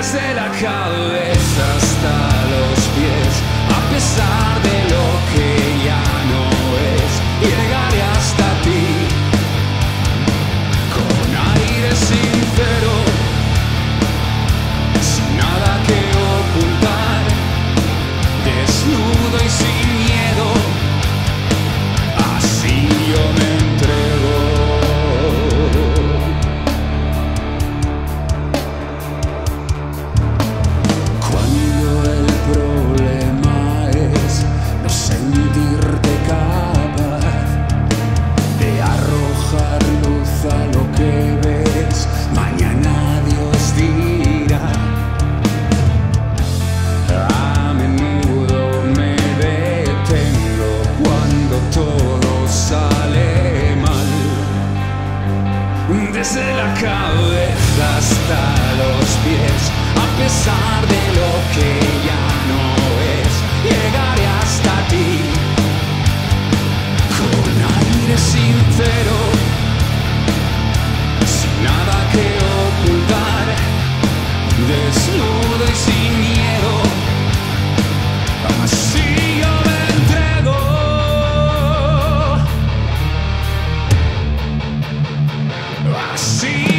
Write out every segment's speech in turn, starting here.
desde la cabeza hasta los pies, a pesar de lo que ya no es, llegaré hasta ti. Con aire sincero, sin nada que sin nada que ocultar, desnudo y sin miedo. Así yo me entrego. Así.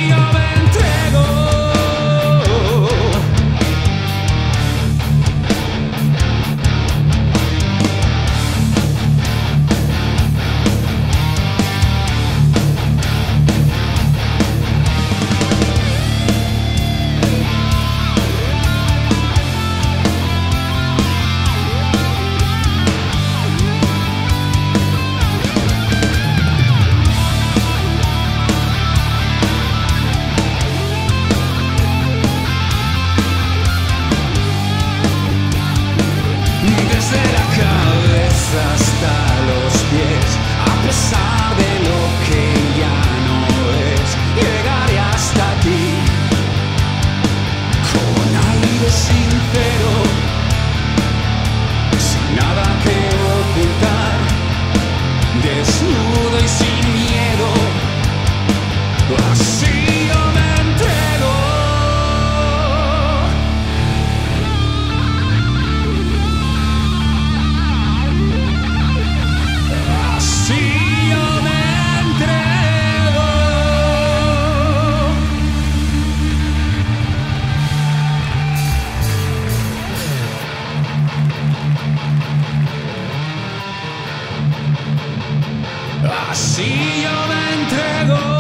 Así yo me entrego.